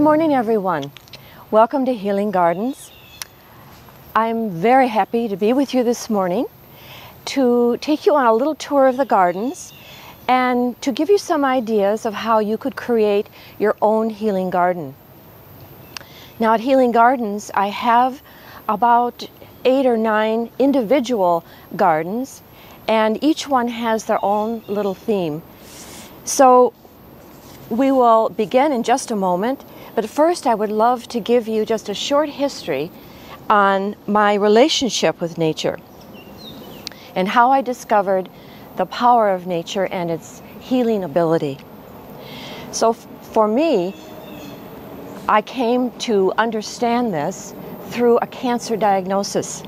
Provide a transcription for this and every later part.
Good morning, everyone. Welcome to Healing Gardens. I'm very happy to be with you this morning to take you on a little tour of the gardens and to give you some ideas of how you could create your own healing garden. Now, at Healing Gardens, I have about eight or nine individual gardens, and each one has their own little theme. So, we will begin in just a moment, but first, I would love to give you just a short history on my relationship with nature and how I discovered the power of nature and its healing ability. So, for me, I came to understand this through a cancer diagnosis.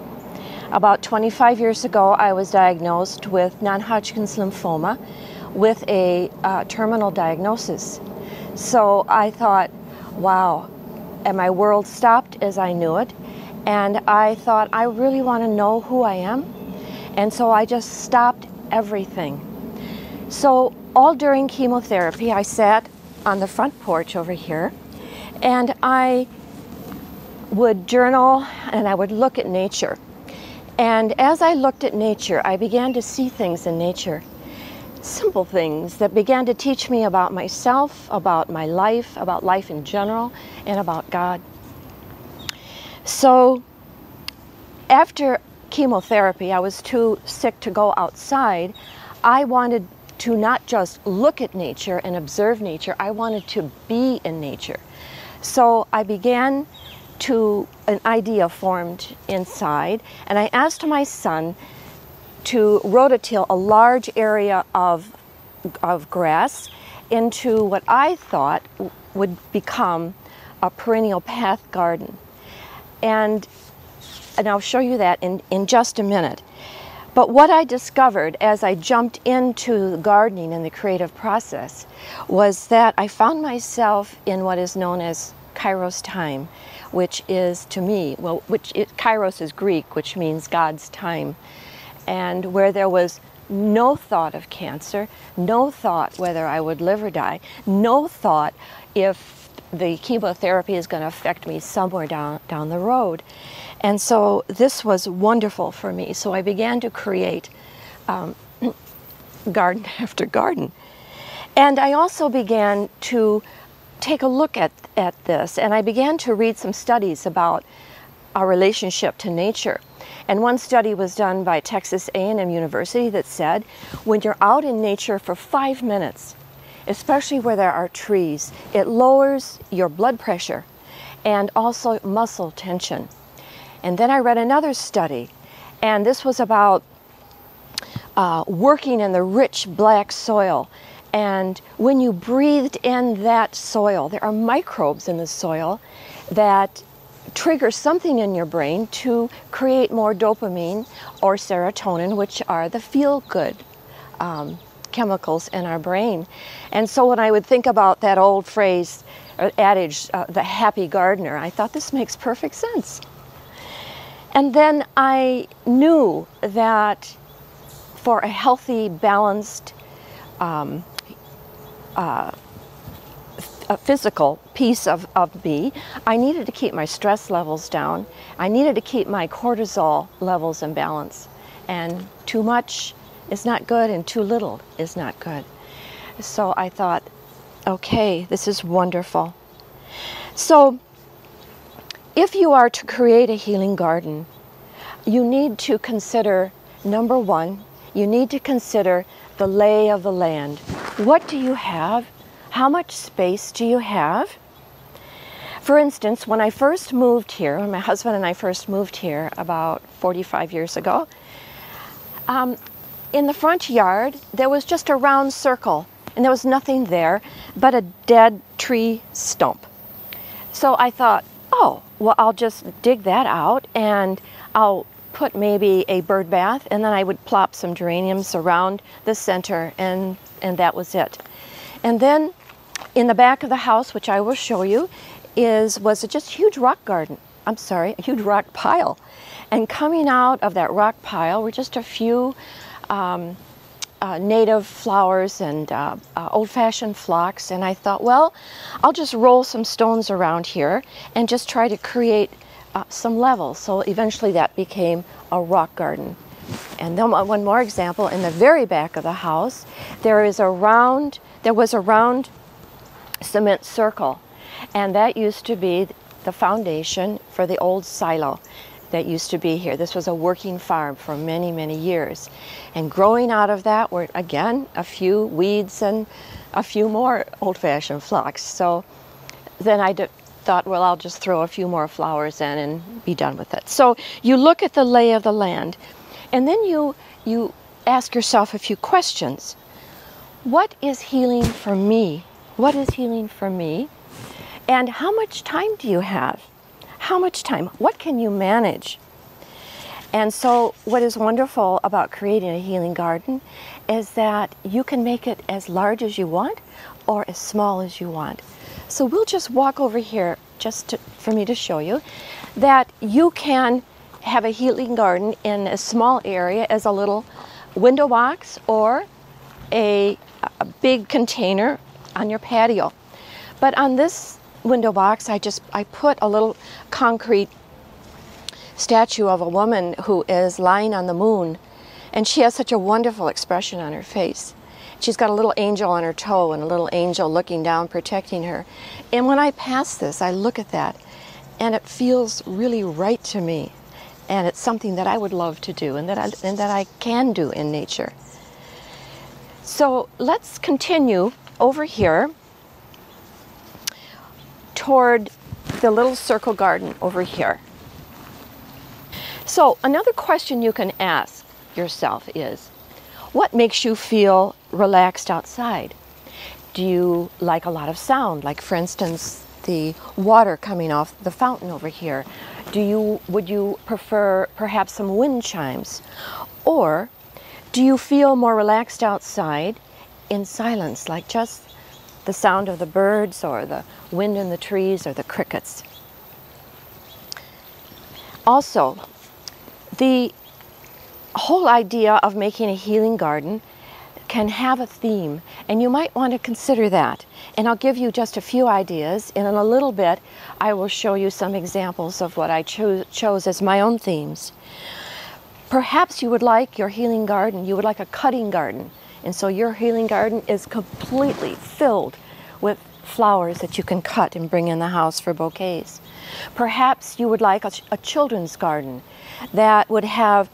About 25 years ago, I was diagnosed with non Hodgkin's lymphoma with a uh, terminal diagnosis. So I thought, wow, and my world stopped as I knew it. And I thought, I really want to know who I am. And so I just stopped everything. So, all during chemotherapy, I sat on the front porch over here and I would journal and I would look at nature. And as I looked at nature, I began to see things in nature simple things that began to teach me about myself, about my life, about life in general, and about God. So after chemotherapy, I was too sick to go outside. I wanted to not just look at nature and observe nature, I wanted to be in nature. So I began to, an idea formed inside, and I asked my son to rototill a large area of, of grass into what I thought would become a perennial path garden. And, and I'll show you that in, in just a minute. But what I discovered as I jumped into gardening and the creative process was that I found myself in what is known as Kairos time, which is to me, well, which it, Kairos is Greek, which means God's time and where there was no thought of cancer, no thought whether I would live or die, no thought if the chemotherapy is going to affect me somewhere down, down the road. And so this was wonderful for me. So I began to create um, garden after garden. And I also began to take a look at, at this, and I began to read some studies about our relationship to nature. And one study was done by Texas A&M University that said when you're out in nature for five minutes, especially where there are trees, it lowers your blood pressure and also muscle tension. And then I read another study, and this was about uh, working in the rich black soil. And when you breathed in that soil, there are microbes in the soil that trigger something in your brain to create more dopamine or serotonin, which are the feel good um, chemicals in our brain. And so when I would think about that old phrase, or adage, uh, the happy gardener, I thought this makes perfect sense. And then I knew that for a healthy, balanced, um, uh, a physical piece of, of me, I needed to keep my stress levels down. I needed to keep my cortisol levels in balance. And too much is not good, and too little is not good. So I thought, okay, this is wonderful. So, if you are to create a healing garden, you need to consider number one, you need to consider the lay of the land. What do you have? How much space do you have? For instance, when I first moved here, when my husband and I first moved here about 45 years ago, um, in the front yard there was just a round circle and there was nothing there but a dead tree stump. So I thought, oh, well, I'll just dig that out and I'll put maybe a bird bath and then I would plop some geraniums around the center and, and that was it. And then in the back of the house, which I will show you, is was just a huge rock garden. I'm sorry, a huge rock pile. And coming out of that rock pile were just a few um, uh, native flowers and uh, uh, old-fashioned phlox. and I thought well I'll just roll some stones around here and just try to create uh, some levels so eventually that became a rock garden and then one more example in the very back of the house there is a round there was a round cement circle and that used to be the foundation for the old silo that used to be here. This was a working farm for many, many years. And growing out of that were, again, a few weeds and a few more old-fashioned phlox. So then I thought, well, I'll just throw a few more flowers in and be done with it. So you look at the lay of the land, and then you, you ask yourself a few questions. What is healing for me? What is healing for me? And how much time do you have? How much time? What can you manage? And so, what is wonderful about creating a healing garden is that you can make it as large as you want or as small as you want. So, we'll just walk over here just to, for me to show you that you can have a healing garden in a small area as a little window box or a, a big container on your patio. But on this window box, I just I put a little concrete statue of a woman who is lying on the moon, and she has such a wonderful expression on her face. She's got a little angel on her toe and a little angel looking down, protecting her. And when I pass this, I look at that, and it feels really right to me. And it's something that I would love to do and that I, and that I can do in nature. So let's continue over here toward the little circle garden over here. So another question you can ask yourself is, what makes you feel relaxed outside? Do you like a lot of sound, like for instance, the water coming off the fountain over here? Do you, would you prefer perhaps some wind chimes? Or do you feel more relaxed outside in silence, like just the sound of the birds or the wind in the trees or the crickets. Also, the whole idea of making a healing garden can have a theme, and you might want to consider that. And I'll give you just a few ideas, and in a little bit, I will show you some examples of what I cho chose as my own themes. Perhaps you would like your healing garden, you would like a cutting garden, and so your healing garden is completely filled with flowers that you can cut and bring in the house for bouquets. Perhaps you would like a, a children's garden that would have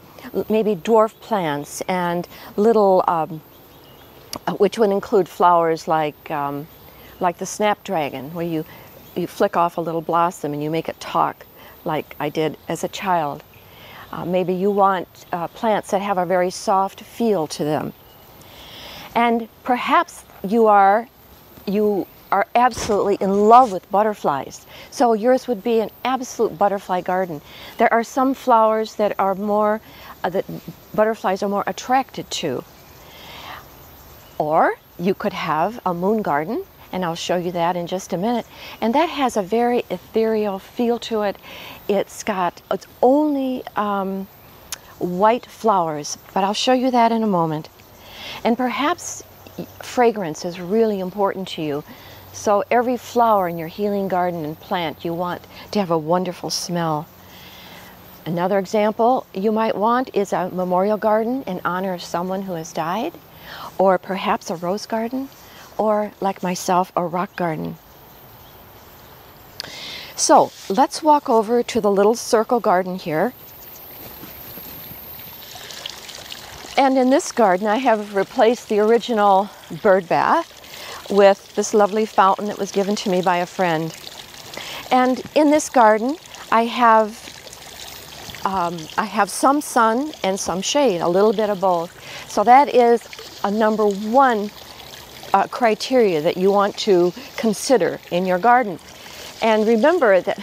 maybe dwarf plants and little, um, uh, which would include flowers like, um, like the snapdragon, where you, you flick off a little blossom and you make it talk, like I did as a child. Uh, maybe you want uh, plants that have a very soft feel to them. And perhaps you are, you are absolutely in love with butterflies. So yours would be an absolute butterfly garden. There are some flowers that are more, uh, that butterflies are more attracted to. Or you could have a moon garden, and I'll show you that in just a minute. And that has a very ethereal feel to it. It's got, it's only um, white flowers, but I'll show you that in a moment. And perhaps fragrance is really important to you. So every flower in your healing garden and plant, you want to have a wonderful smell. Another example you might want is a memorial garden in honor of someone who has died, or perhaps a rose garden, or like myself, a rock garden. So let's walk over to the little circle garden here And in this garden, I have replaced the original bird bath with this lovely fountain that was given to me by a friend. And in this garden, I have um, I have some sun and some shade, a little bit of both. So that is a number one uh, criteria that you want to consider in your garden. And remember that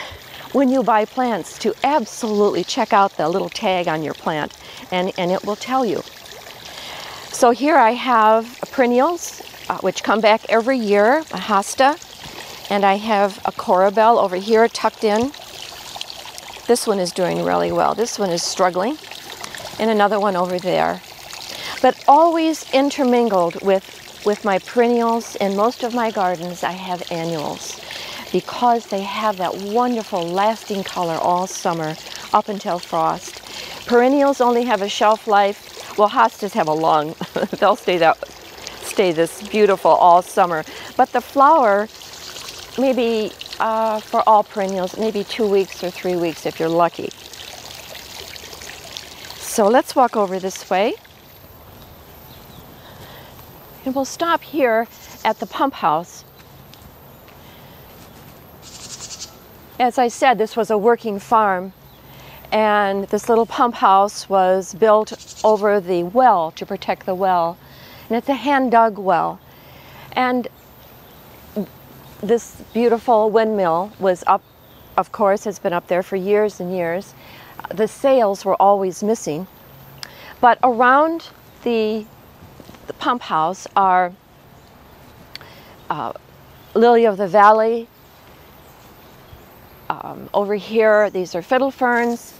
when you buy plants to absolutely check out the little tag on your plant and, and it will tell you so here I have perennials, uh, which come back every year, a hosta, and I have a coral bell over here tucked in. This one is doing really well. This one is struggling, and another one over there. but always intermingled with, with my perennials. In most of my gardens, I have annuals because they have that wonderful lasting color all summer up until frost. Perennials only have a shelf life. Well, hostas have a long, they'll stay that stay this beautiful all summer. But the flower, maybe uh, for all perennials, maybe two weeks or three weeks if you're lucky. So let's walk over this way. And we'll stop here at the pump house. As I said, this was a working farm and this little pump house was built over the well to protect the well and it's a hand dug well. And this beautiful windmill was up, of course, has been up there for years and years. The sails were always missing. But around the, the pump house are uh, lily of the valley. Um, over here, these are fiddle ferns.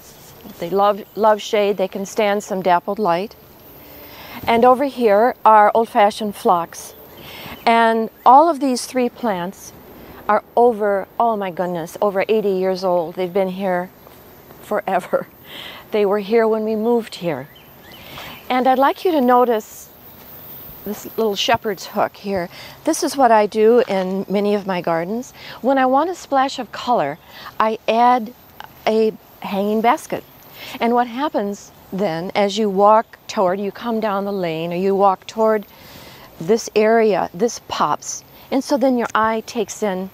They love, love shade. They can stand some dappled light. And over here are old-fashioned phlox. And all of these three plants are over, oh my goodness, over 80 years old. They've been here forever. They were here when we moved here. And I'd like you to notice this little shepherd's hook here. This is what I do in many of my gardens. When I want a splash of color, I add a hanging basket. And what happens then as you walk toward, you come down the lane or you walk toward this area, this pops. And so then your eye takes in,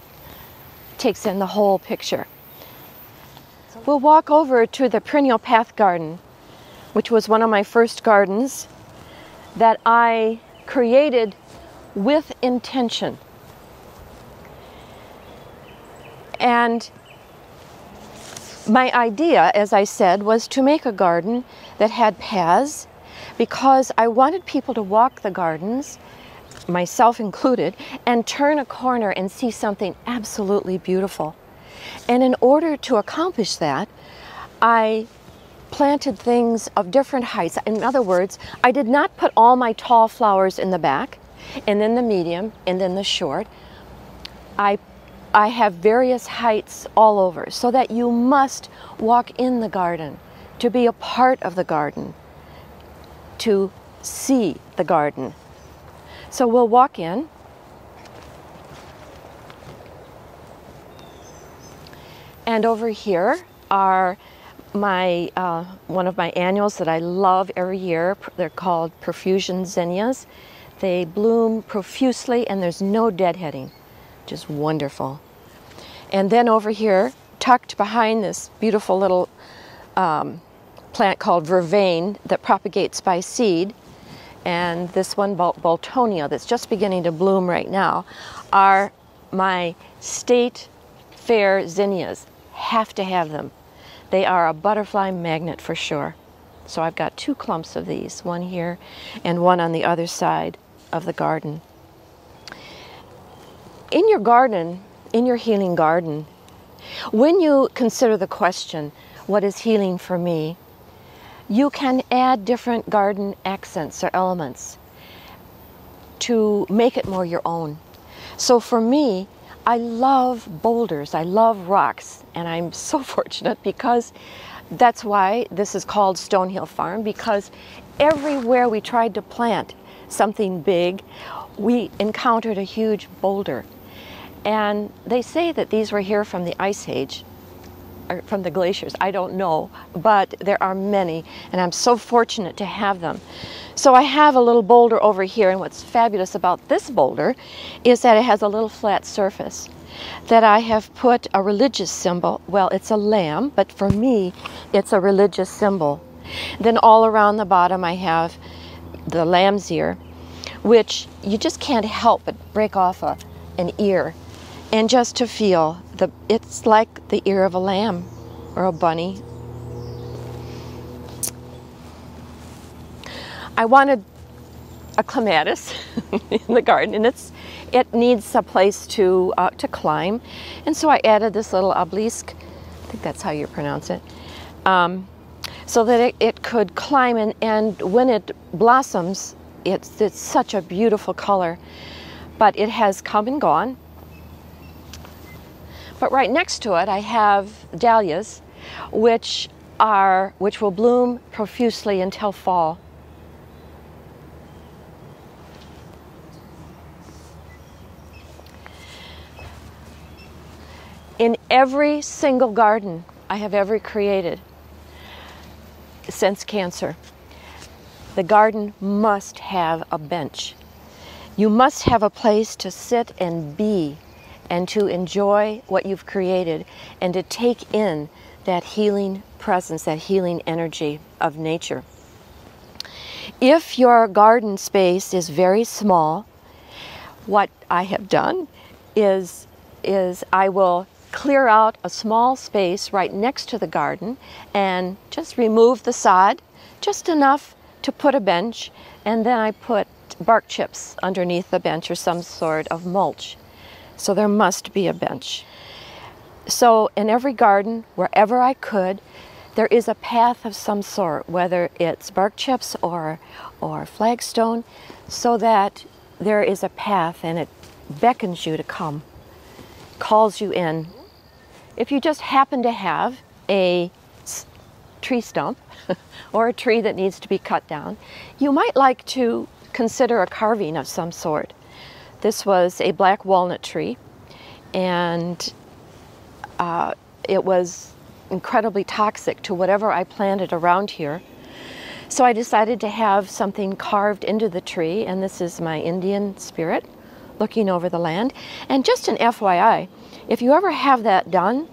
takes in the whole picture. We'll walk over to the perennial path garden, which was one of my first gardens that I created with intention. And my idea, as I said, was to make a garden that had paths because I wanted people to walk the gardens, myself included, and turn a corner and see something absolutely beautiful. And in order to accomplish that, I planted things of different heights. In other words, I did not put all my tall flowers in the back, and then the medium, and then the short. I I have various heights all over so that you must walk in the garden to be a part of the garden, to see the garden. So we'll walk in. And over here are my uh, one of my annuals that I love every year. They're called Profusion Zinnias. They bloom profusely and there's no deadheading just wonderful. And then over here, tucked behind this beautiful little um, plant called vervain that propagates by seed, and this one, Boltonia, that's just beginning to bloom right now, are my state fair zinnias. Have to have them. They are a butterfly magnet for sure. So I've got two clumps of these, one here and one on the other side of the garden in your garden, in your healing garden, when you consider the question, what is healing for me? You can add different garden accents or elements to make it more your own. So for me, I love boulders, I love rocks, and I'm so fortunate because that's why this is called Stone Hill Farm because everywhere we tried to plant something big, we encountered a huge boulder. And they say that these were here from the Ice Age, or from the glaciers. I don't know, but there are many, and I'm so fortunate to have them. So I have a little boulder over here, and what's fabulous about this boulder is that it has a little flat surface that I have put a religious symbol. Well, it's a lamb, but for me, it's a religious symbol. Then all around the bottom, I have the lamb's ear, which you just can't help but break off a, an ear and just to feel the it's like the ear of a lamb or a bunny. I wanted a clematis in the garden and it's it needs a place to uh, to climb and so I added this little obelisk I think that's how you pronounce it um, so that it, it could climb and, and when it blossoms, it's, it's such a beautiful color. But it has come and gone. But right next to it, I have dahlias, which are which will bloom profusely until fall. In every single garden I have ever created since cancer, the garden must have a bench. You must have a place to sit and be and to enjoy what you've created and to take in that healing presence, that healing energy of nature. If your garden space is very small, what I have done is, is I will clear out a small space right next to the garden and just remove the sod, just enough to put a bench, and then I put bark chips underneath the bench or some sort of mulch. So there must be a bench. So in every garden, wherever I could, there is a path of some sort, whether it's bark chips or, or flagstone, so that there is a path and it beckons you to come, calls you in. If you just happen to have a tree stump or a tree that needs to be cut down, you might like to consider a carving of some sort. This was a black walnut tree and uh, it was incredibly toxic to whatever I planted around here. So I decided to have something carved into the tree and this is my Indian spirit looking over the land. And just an FYI, if you ever have that done,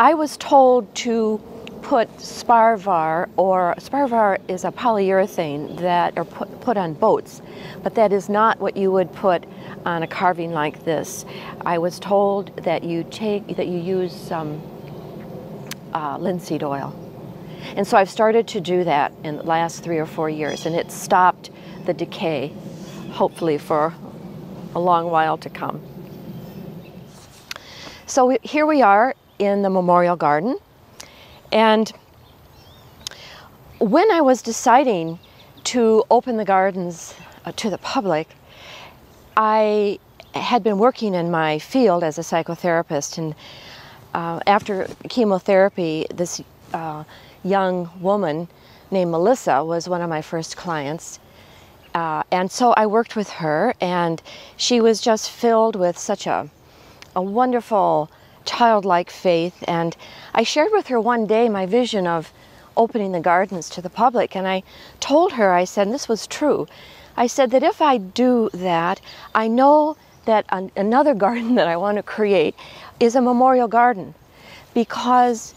I was told to put Sparvar, or Sparvar is a polyurethane that are put, put on boats, but that is not what you would put on a carving like this. I was told that you take that you use some uh, linseed oil. And so I've started to do that in the last three or four years, and it stopped the decay, hopefully for a long while to come. So we, here we are in the Memorial Garden. And when I was deciding to open the gardens uh, to the public, I had been working in my field as a psychotherapist, and uh, after chemotherapy, this uh, young woman named Melissa was one of my first clients. Uh, and so I worked with her, and she was just filled with such a, a wonderful childlike faith. And I shared with her one day my vision of opening the gardens to the public. And I told her, I said, this was true. I said that if I do that, I know that an, another garden that I want to create is a memorial garden because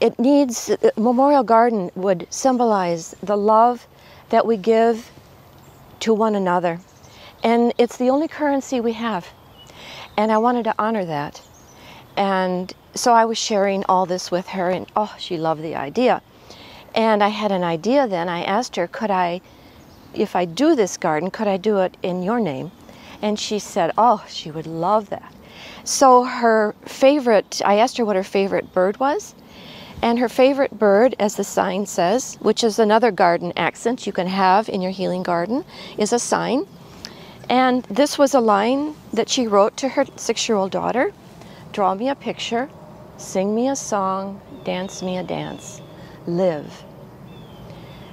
it needs, memorial garden would symbolize the love that we give to one another. And it's the only currency we have. And I wanted to honor that. And so I was sharing all this with her, and oh, she loved the idea. And I had an idea then. I asked her, could I, if I do this garden, could I do it in your name? And she said, oh, she would love that. So her favorite, I asked her what her favorite bird was. And her favorite bird, as the sign says, which is another garden accent you can have in your healing garden, is a sign. And this was a line that she wrote to her six year old daughter draw me a picture, sing me a song, dance me a dance, live.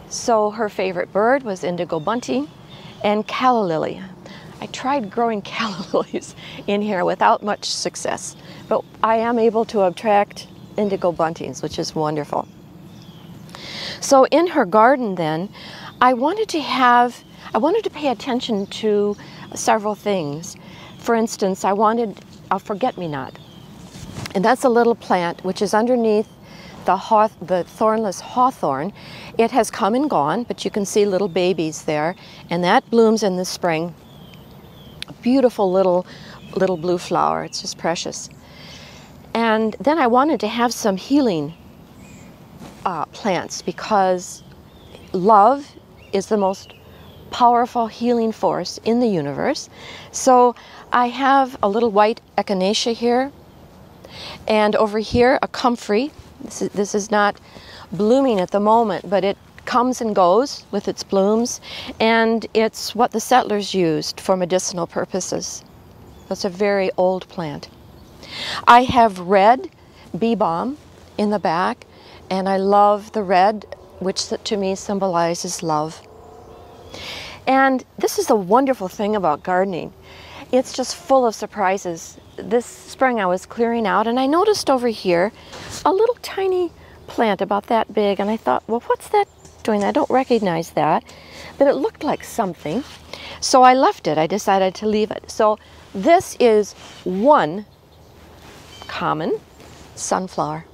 So her favorite bird was indigo bunting and calla lily. I tried growing calla lilies in here without much success, but I am able to attract indigo buntings, which is wonderful. So in her garden then, I wanted to have, I wanted to pay attention to several things. For instance, I wanted a forget-me-not. And that's a little plant which is underneath the, haw the thornless hawthorn. It has come and gone, but you can see little babies there, and that blooms in the spring. A beautiful little, little blue flower. It's just precious. And then I wanted to have some healing uh, plants because love is the most powerful healing force in the universe. So I have a little white echinacea here and over here, a comfrey. This is, this is not blooming at the moment, but it comes and goes with its blooms, and it's what the settlers used for medicinal purposes. That's a very old plant. I have red bee balm in the back, and I love the red, which to me symbolizes love. And this is the wonderful thing about gardening. It's just full of surprises. This spring I was clearing out and I noticed over here a little tiny plant about that big and I thought, well, what's that doing? I don't recognize that, but it looked like something. So I left it. I decided to leave it. So this is one common sunflower.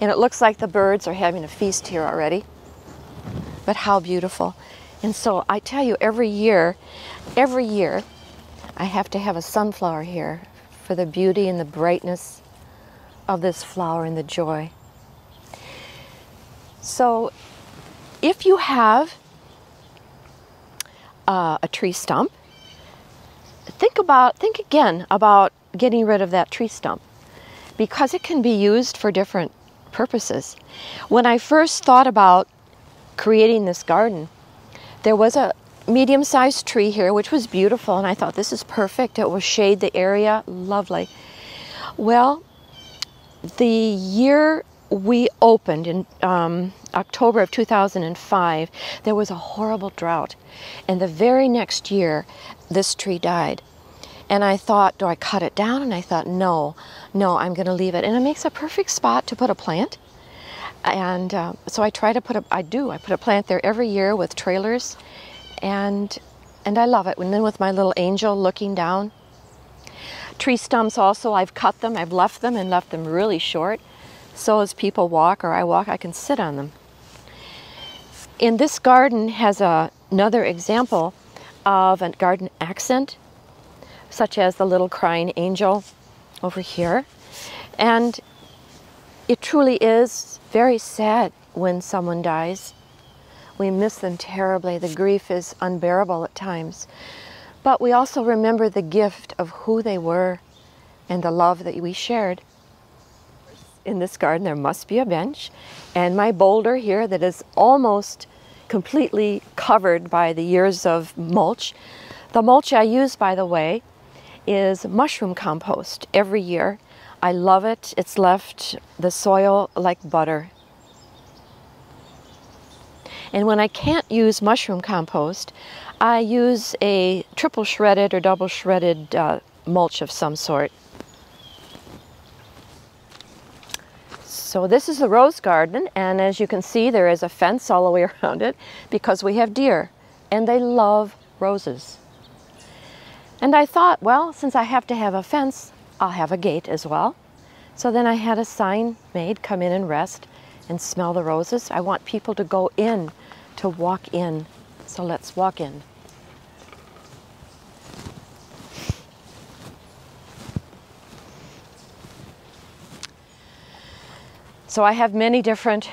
And it looks like the birds are having a feast here already. But how beautiful. And so I tell you, every year, every year, I have to have a sunflower here for the beauty and the brightness of this flower and the joy. So if you have uh, a tree stump, think about, think again about getting rid of that tree stump because it can be used for different purposes. When I first thought about creating this garden, there was a medium-sized tree here which was beautiful and I thought this is perfect. It will shade the area, lovely. Well, the year we opened in um, October of 2005, there was a horrible drought. And the very next year, this tree died. And I thought, do I cut it down? And I thought, no, no, I'm going to leave it. And it makes a perfect spot to put a plant. And uh, so I try to put a, I do, I put a plant there every year with trailers. And, and I love it. And then with my little angel looking down. Tree stumps also, I've cut them, I've left them and left them really short. So as people walk or I walk, I can sit on them. And this garden has a, another example of a garden accent, such as the little crying angel over here. And it truly is very sad when someone dies. We miss them terribly. The grief is unbearable at times. But we also remember the gift of who they were and the love that we shared in this garden there must be a bench and my boulder here that is almost completely covered by the years of mulch. The mulch I use, by the way, is mushroom compost every year. I love it. It's left the soil like butter. And when I can't use mushroom compost, I use a triple shredded or double shredded uh, mulch of some sort. So this is the rose garden and as you can see there is a fence all the way around it because we have deer and they love roses. And I thought, well, since I have to have a fence, I'll have a gate as well. So then I had a sign made, come in and rest and smell the roses. I want people to go in, to walk in. So let's walk in. So I have many different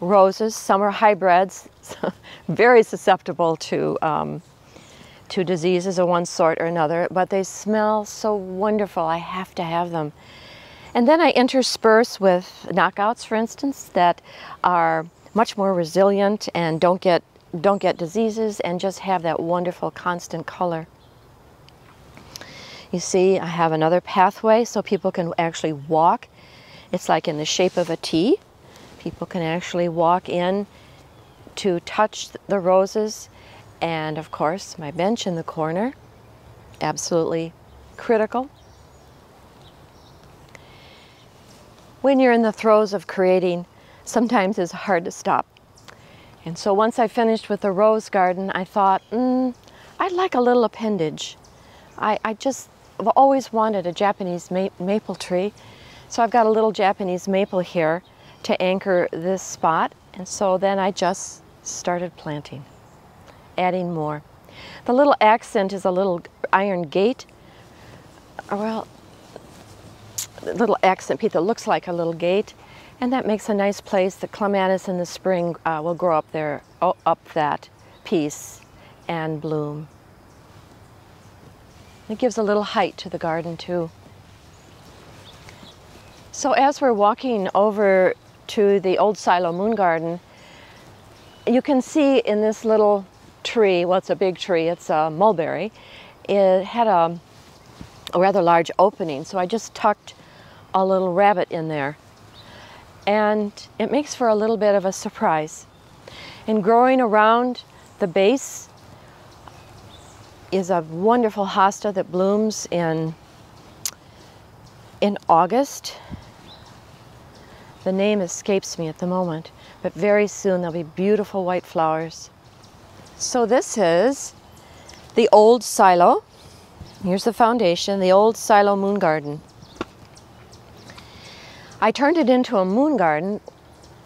roses. Some are hybrids, very susceptible to, um, to diseases of one sort or another, but they smell so wonderful. I have to have them. And then I intersperse with knockouts, for instance, that are much more resilient and don't get, don't get diseases and just have that wonderful constant color. You see, I have another pathway so people can actually walk it's like in the shape of a T. People can actually walk in to touch the roses. And of course, my bench in the corner, absolutely critical. When you're in the throes of creating, sometimes it's hard to stop. And so once I finished with the rose garden, I thought, mm, I'd like a little appendage. I, I just I've always wanted a Japanese ma maple tree so I've got a little Japanese maple here to anchor this spot. And so then I just started planting, adding more. The little accent is a little iron gate. Well, little accent piece that looks like a little gate. And that makes a nice place. The clematis in the spring uh, will grow up there, up that piece and bloom. It gives a little height to the garden too. So as we're walking over to the old silo moon garden, you can see in this little tree, well it's a big tree, it's a mulberry, it had a, a rather large opening, so I just tucked a little rabbit in there. And it makes for a little bit of a surprise. And growing around the base is a wonderful hosta that blooms in in August. The name escapes me at the moment, but very soon there'll be beautiful white flowers. So this is the old silo. Here's the foundation, the old silo moon garden. I turned it into a moon garden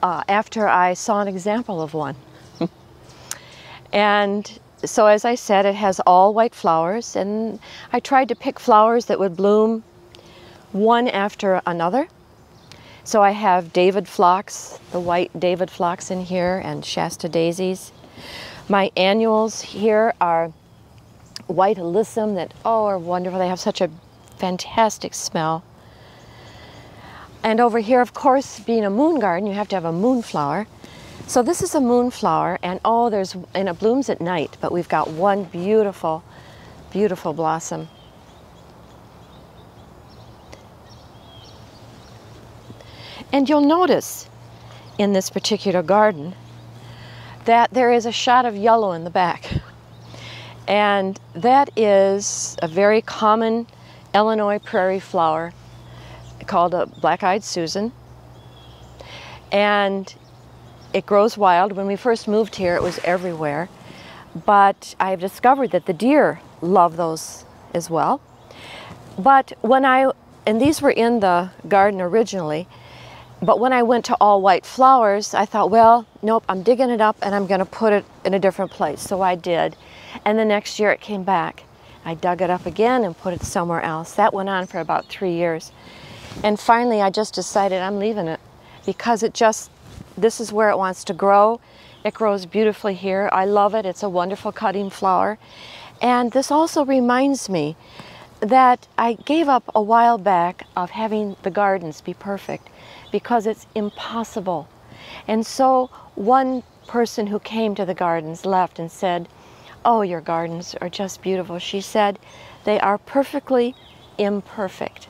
uh, after I saw an example of one. and so as I said, it has all white flowers and I tried to pick flowers that would bloom one after another. So I have David phlox, the white David phlox in here, and Shasta daisies. My annuals here are white alyssum that, oh, are wonderful. They have such a fantastic smell. And over here, of course, being a moon garden, you have to have a moonflower. So this is a moonflower, and oh, there's, and it blooms at night, but we've got one beautiful, beautiful blossom. And you'll notice in this particular garden that there is a shot of yellow in the back. And that is a very common Illinois prairie flower called a black-eyed Susan. And it grows wild. When we first moved here, it was everywhere. But I've discovered that the deer love those as well. But when I, and these were in the garden originally, but when I went to all white flowers, I thought, well, nope, I'm digging it up and I'm going to put it in a different place. So I did. And the next year it came back. I dug it up again and put it somewhere else. That went on for about three years. And finally, I just decided I'm leaving it because it just, this is where it wants to grow. It grows beautifully here. I love it. It's a wonderful cutting flower. And this also reminds me that I gave up a while back of having the gardens be perfect because it's impossible. And so one person who came to the gardens left and said, Oh, your gardens are just beautiful. She said, They are perfectly imperfect.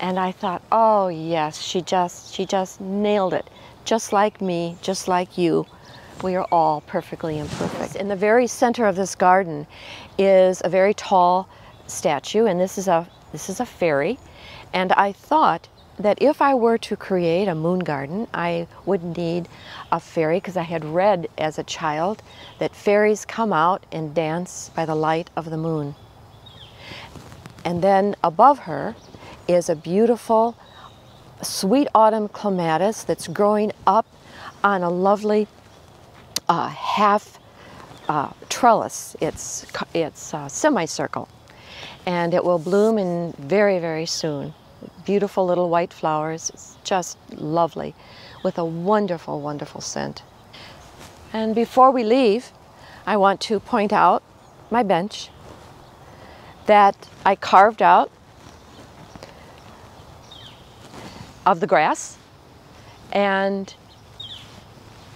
And I thought, oh yes, she just she just nailed it. Just like me, just like you. We are all perfectly imperfect. In the very center of this garden is a very tall statue, and this is a this is a fairy. And I thought that if I were to create a moon garden, I would need a fairy because I had read as a child that fairies come out and dance by the light of the moon. And then above her is a beautiful sweet autumn clematis that's growing up on a lovely uh, half uh, trellis. It's, it's a semicircle and it will bloom in very, very soon beautiful little white flowers. It's just lovely with a wonderful, wonderful scent. And before we leave, I want to point out my bench that I carved out of the grass and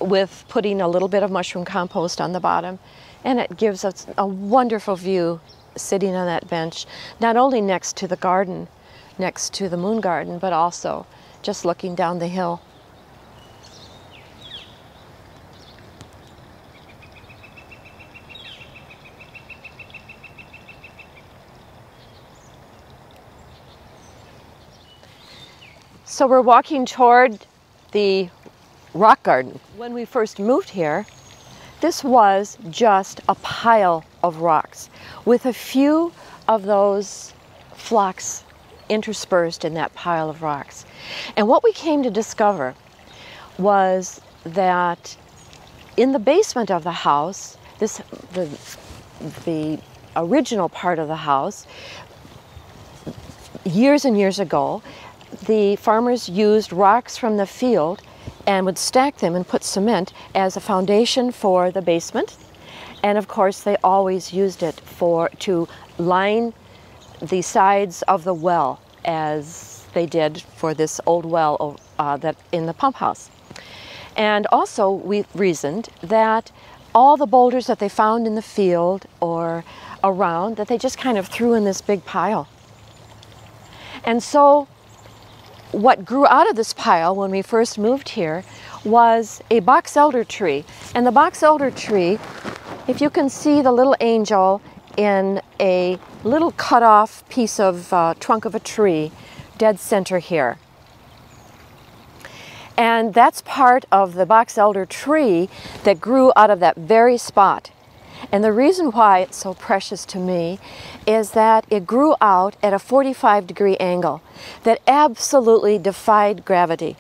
with putting a little bit of mushroom compost on the bottom and it gives us a wonderful view sitting on that bench not only next to the garden next to the moon garden, but also just looking down the hill. So we're walking toward the rock garden. When we first moved here, this was just a pile of rocks with a few of those phlox interspersed in that pile of rocks. And what we came to discover was that in the basement of the house, this the the original part of the house, years and years ago, the farmers used rocks from the field and would stack them and put cement as a foundation for the basement. And of course, they always used it for to line the sides of the well as they did for this old well uh, that in the pump house. And also we reasoned that all the boulders that they found in the field or around that they just kind of threw in this big pile. And so what grew out of this pile when we first moved here was a box elder tree. And the box elder tree, if you can see the little angel in a little cut off piece of uh, trunk of a tree, dead center here. And that's part of the box elder tree that grew out of that very spot. And the reason why it's so precious to me is that it grew out at a 45 degree angle that absolutely defied gravity.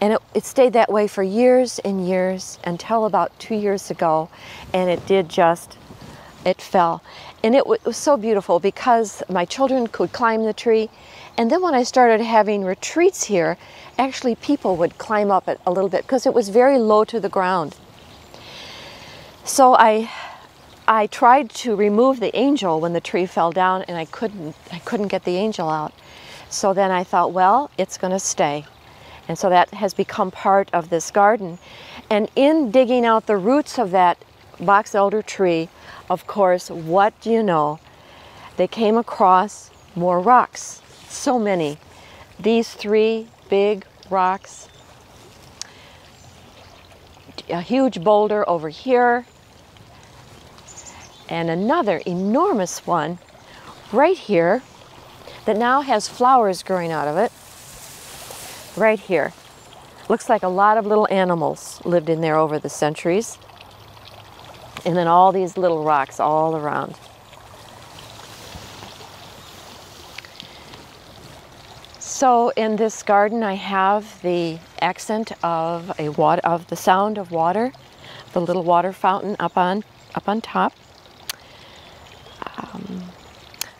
And it, it, stayed that way for years and years until about two years ago, and it did just, it fell. And it, it was so beautiful because my children could climb the tree. And then when I started having retreats here, actually people would climb up it a little bit because it was very low to the ground. So I I tried to remove the angel when the tree fell down and I couldn't I couldn't get the angel out. So then I thought, well, it's going to stay. And so that has become part of this garden. And in digging out the roots of that box elder tree, of course, what do you know? They came across more rocks. So many. These three big rocks. A huge boulder over here and another enormous one right here that now has flowers growing out of it. Right here. Looks like a lot of little animals lived in there over the centuries. And then all these little rocks all around. So in this garden I have the accent of a water of the sound of water, the little water fountain up on up on top. Um,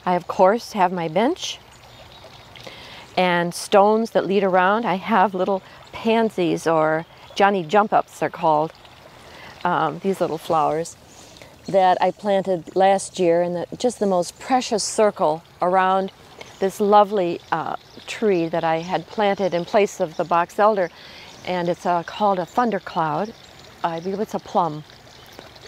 I, of course, have my bench and stones that lead around. I have little pansies or Johnny jump ups, they're called, um, these little flowers that I planted last year in the, just the most precious circle around this lovely uh, tree that I had planted in place of the box elder. And it's uh, called a thundercloud. I believe it's a plum,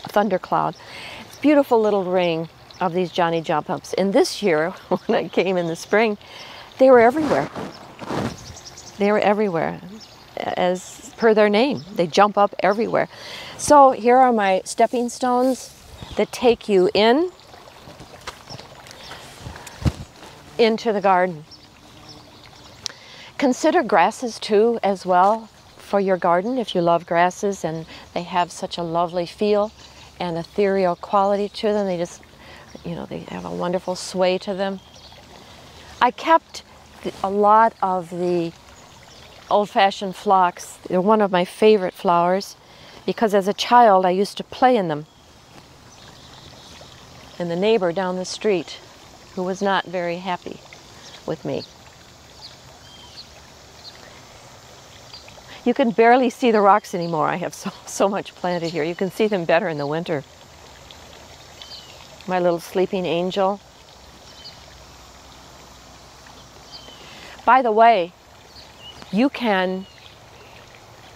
a thundercloud. It's a beautiful little ring of these Johnny jump ups. And this year, when I came in the spring, they were everywhere. They were everywhere, as per their name. They jump up everywhere. So here are my stepping stones that take you in into the garden. Consider grasses too as well for your garden if you love grasses and they have such a lovely feel and ethereal quality to them. They just you know, they have a wonderful sway to them. I kept a lot of the old-fashioned phlox. They're one of my favorite flowers because as a child I used to play in them. And the neighbor down the street, who was not very happy with me. You can barely see the rocks anymore. I have so, so much planted here. You can see them better in the winter my little sleeping angel. By the way, you can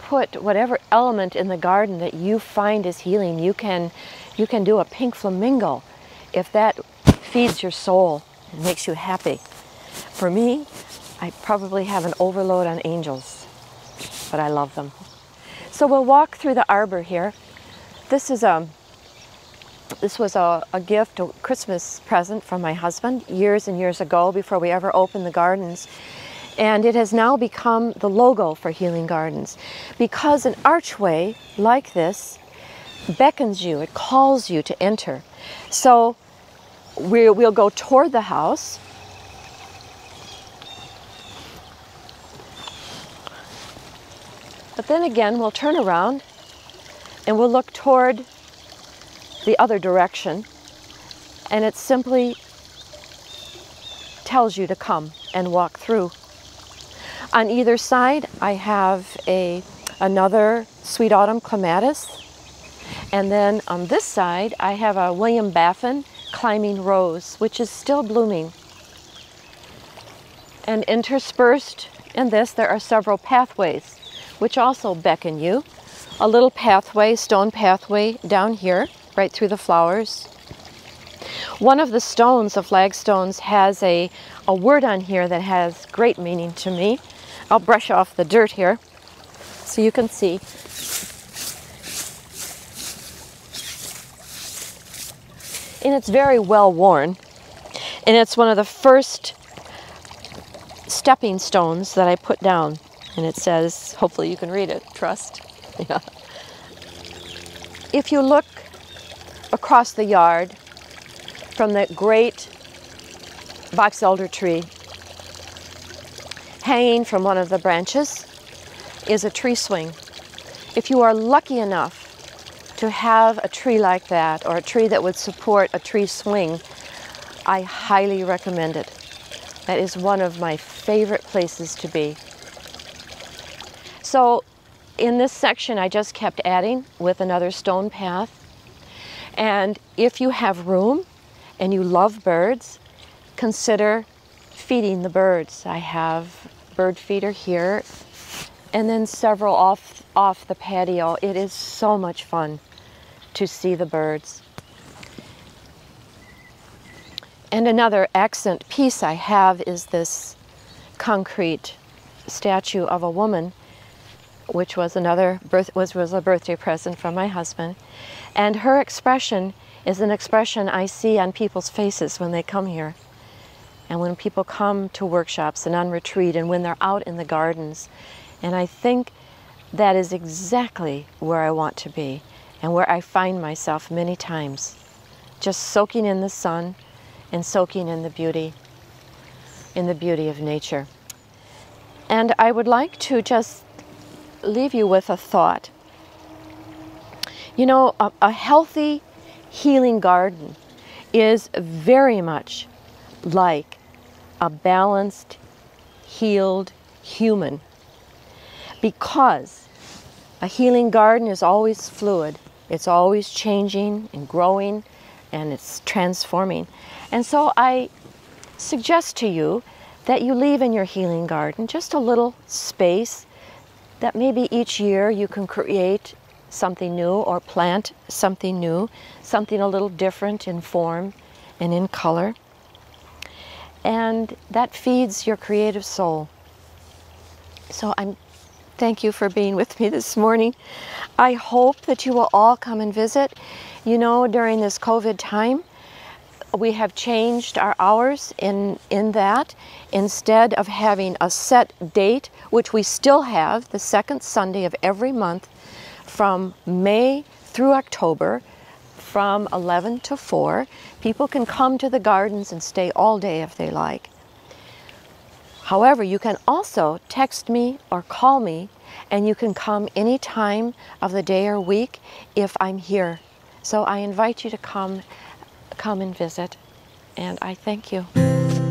put whatever element in the garden that you find is healing. You can, you can do a pink flamingo if that feeds your soul and makes you happy. For me, I probably have an overload on angels, but I love them. So we'll walk through the arbor here. This is a this was a, a, gift, a Christmas present from my husband years and years ago before we ever opened the gardens. And it has now become the logo for Healing Gardens because an archway like this beckons you, it calls you to enter. So we, we'll go toward the house. But then again, we'll turn around and we'll look toward the other direction. And it simply tells you to come and walk through. On either side, I have a another sweet autumn clematis. And then on this side, I have a William Baffin climbing rose, which is still blooming. And interspersed in this, there are several pathways, which also beckon you. A little pathway, stone pathway down here, right through the flowers. One of the stones, the flagstones, has a, a word on here that has great meaning to me. I'll brush off the dirt here so you can see. And it's very well worn. And it's one of the first stepping stones that I put down. And it says, hopefully you can read it, trust. Yeah. If you look across the yard from that great box elder tree, hanging from one of the branches is a tree swing. If you are lucky enough to have a tree like that or a tree that would support a tree swing, I highly recommend it. That is one of my favorite places to be. So in this section, I just kept adding with another stone path. And if you have room and you love birds, consider feeding the birds. I have bird feeder here and then several off, off the patio. It is so much fun to see the birds. And another accent piece I have is this concrete statue of a woman, which was another birth, was, was a birthday present from my husband. And her expression is an expression I see on people's faces when they come here. And when people come to workshops and on retreat and when they're out in the gardens. And I think that is exactly where I want to be and where I find myself many times. Just soaking in the sun, and soaking in the beauty, in the beauty of nature. And I would like to just leave you with a thought. You know, a, a healthy, healing garden is very much like a balanced, healed human because a healing garden is always fluid. It's always changing and growing and it's transforming. And so I suggest to you that you leave in your healing garden just a little space that maybe each year you can create something new or plant something new, something a little different in form and in color. And that feeds your creative soul. So I'm thank you for being with me this morning. I hope that you will all come and visit. You know, during this COVID time, we have changed our hours in, in that. Instead of having a set date, which we still have, the second Sunday of every month from May through October, from 11 to 4, people can come to the gardens and stay all day if they like. However, you can also text me or call me, and you can come any time of the day or week if I'm here. So I invite you to come, come and visit, and I thank you.